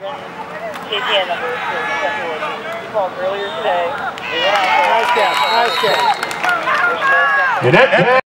given called earlier today. Nice catch, nice catch.